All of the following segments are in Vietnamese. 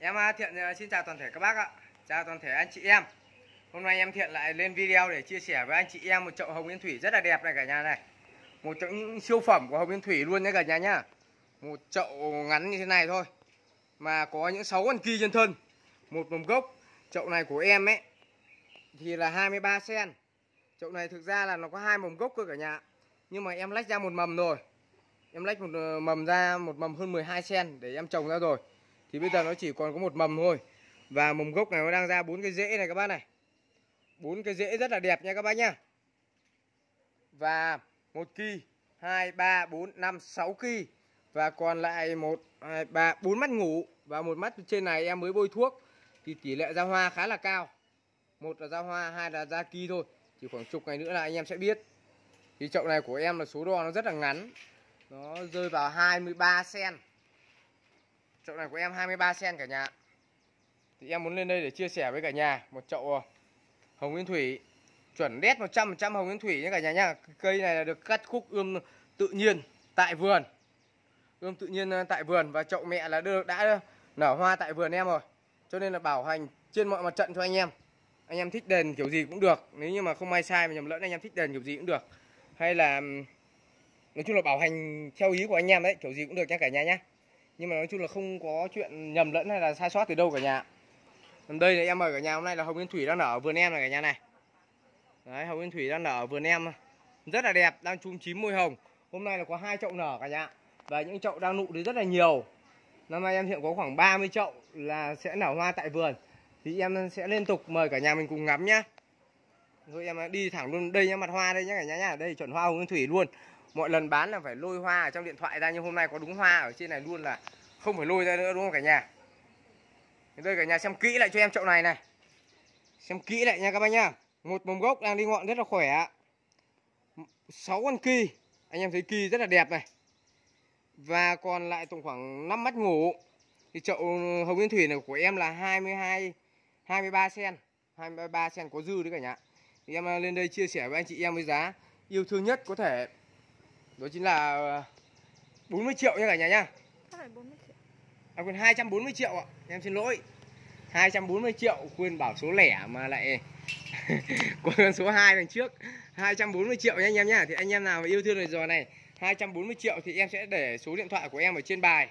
Em à, Thiện à, xin chào toàn thể các bác ạ. Chào toàn thể anh chị em. Hôm nay em Thiện lại lên video để chia sẻ với anh chị em một chậu hồng yên thủy rất là đẹp này cả nhà này. Một trong những siêu phẩm của hồng yên thủy luôn nhé cả nhà nhá. Một chậu ngắn như thế này thôi, Mà có những 6 con kỳ trên thân. Một mầm gốc. Chậu này của em ấy, Thì là 23 sen. Chậu này thực ra là nó có hai mầm gốc cơ cả nhà. Nhưng mà em lách ra một mầm rồi. Em lách một ờ, mầm ra một mầm hơn 12 sen để em trồng ra rồi thì bây giờ nó chỉ còn có một mầm thôi. Và mầm gốc này nó đang ra bốn cái rễ này các bác này. Bốn cái rễ rất là đẹp nha các bác nhá. Và một kỳ hai, ba, bốn, năm, sáu kỳ và còn lại một, hai, ba, bốn mắt ngủ. Và một mắt trên này em mới bôi thuốc. Thì tỷ lệ ra hoa khá là cao. Một là ra hoa, hai là ra kỳ thôi. Chỉ khoảng chục ngày nữa là anh em sẽ biết. Thì chậu này của em là số đo nó rất là ngắn. Nó rơi vào 23 cm Chậu này của em 23 sen cả nhà. Thì em muốn lên đây để chia sẻ với cả nhà. Một chậu ờ, hồng nguyên thủy. Chuẩn đét 100% hồng nguyên thủy nhé cả nhà nhá. Cây này là được cắt khúc ươm tự nhiên Tại vườn. Ươm tự nhiên ờ, tại vườn Và chậu mẹ là được đã nở hoa tại vườn em rồi. Cho nên là bảo hành trên mọi mặt trận cho anh em. Anh em thích đền kiểu gì cũng được. Nếu như mà không may sai mà nhầm lẫn, anh em thích đền kiểu gì cũng được. Hay là Nói chung là bảo hành theo ý của anh em đấy, Kiểu gì cũng được nhé cả nhà nhé nhưng mà nói chung là không có chuyện nhầm lẫn hay là sai sót từ đâu cả nhà. Còn đây là em ở cả nhà hôm nay là hồng yên thủy đang nở ở vườn em này cả nhà này. Đấy, hồng yên thủy đang nở ở vườn em. Rất là đẹp, đang chung chín môi hồng. Hôm nay là có hai chậu nở cả nhà. Và những chậu đang nụ thì rất là nhiều. Năm nay em hiện có khoảng 30 chậu là sẽ nở hoa tại vườn. Thì em sẽ liên tục mời cả nhà mình cùng ngắm nhá. Rồi em đi thẳng luôn, đây nhá, mặt hoa đây nhá cả nhà nhá. Đây, chuẩn hoa hồng yên thủy luôn mọi lần bán là phải lôi hoa ở trong điện thoại ra, nhưng hôm nay có đúng hoa ở trên này luôn là không phải lôi ra nữa, đúng không cả nhà? Đây cả nhà xem kỹ lại cho em chậu này này. Xem kỹ lại nha các bác nhá. Một mầm gốc đang đi ngọn rất là khỏe 6 con kỳ. Anh em thấy kỳ rất là đẹp này. Và còn lại tổng khoảng 5 mắt ngủ. Thì chậu hồng yên thủy này của em là 22 23 sen. 23 sen có dư đấy cả nhà. Thì em lên đây chia sẻ với anh chị em với giá yêu thương nhất có thể đó chính là 40 ờ, triệu nha cả nhà nhá. Phải 40 triệu. À quên 240 triệu ạ. Em xin lỗi. 240 triệu quên bảo số lẻ mà lại quên số 2 đằng trước. 240 triệu nha anh em nhá. Thì anh em nào mà yêu thương lời giò này 240 triệu thì em sẽ để số điện thoại của em ở trên bài.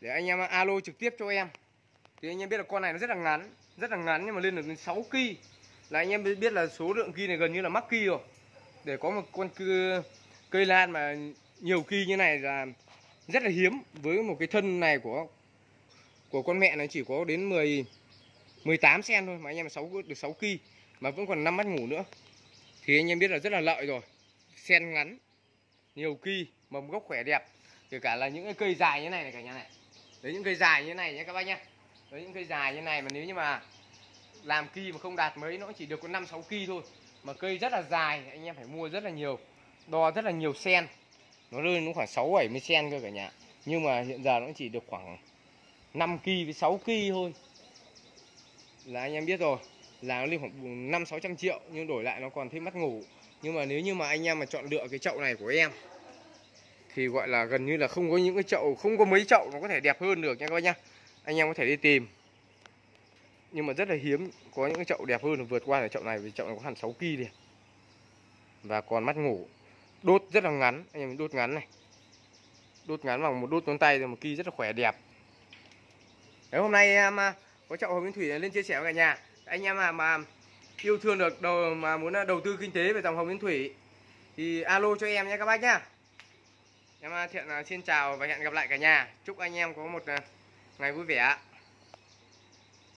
Để anh em alo trực tiếp cho em. Thì anh em biết là con này nó rất là ngắn, rất là ngắn nhưng mà lên được 6 kg. Là anh em biết là số lượng kỳ này gần như là mắc kỳ rồi. Để có một con cưa cây lan mà nhiều kỳ như này là rất là hiếm. Với một cái thân này của của con mẹ này chỉ có đến 10 18 cm thôi mà anh em 6 được 6 kỳ mà vẫn còn 5 mắt ngủ nữa. Thì anh em biết là rất là lợi rồi. Sen ngắn, nhiều kỳ mầm gốc khỏe đẹp. Kể cả là những cái cây dài như này này cả nhà này. Đấy, những cây dài như này nhé các bác nhá đấy, những cây dài như này mà nếu như mà làm kỳ mà không đạt mấy, nó chỉ được có 5 6 kỳ thôi. Mà cây rất là dài, anh em phải mua rất là nhiều đo rất là nhiều sen. Nó rơi nó khoảng 6 70 sen cơ cả nhà. Nhưng mà hiện giờ nó chỉ được khoảng 5 kg với 6 kg thôi. Là anh em biết rồi. Là nó lên khoảng 5 600 triệu, nhưng đổi lại nó còn thêm mắt ngủ. Nhưng mà nếu như mà anh em mà chọn lựa cái chậu này của em, thì gọi là gần như là không có những cái chậu, không có mấy chậu nó có thể đẹp hơn được nha các bác nhá. Anh em có thể đi tìm. Nhưng mà rất là hiếm có những cái chậu đẹp hơn, vượt qua cái chậu này vì chậu này có hẳn 6 kg đi và còn mắt ngủ đốt rất là ngắn. Anh em đốt ngắn này. Đốt ngắn bằng một đốt ngón tay rồi một kia rất là khỏe đẹp. Đấy, hôm nay em à, có có hồ hồng thủy lên chia sẻ với cả nhà. Anh em mà mà yêu thương được đầu mà muốn à, đầu tư kinh tế về dòng hồng nguyễn thủy thì alo cho em nhé các bác nhá. Em à, thiện xin chào và hẹn gặp lại cả nhà. Chúc anh em có một ngày vui vẻ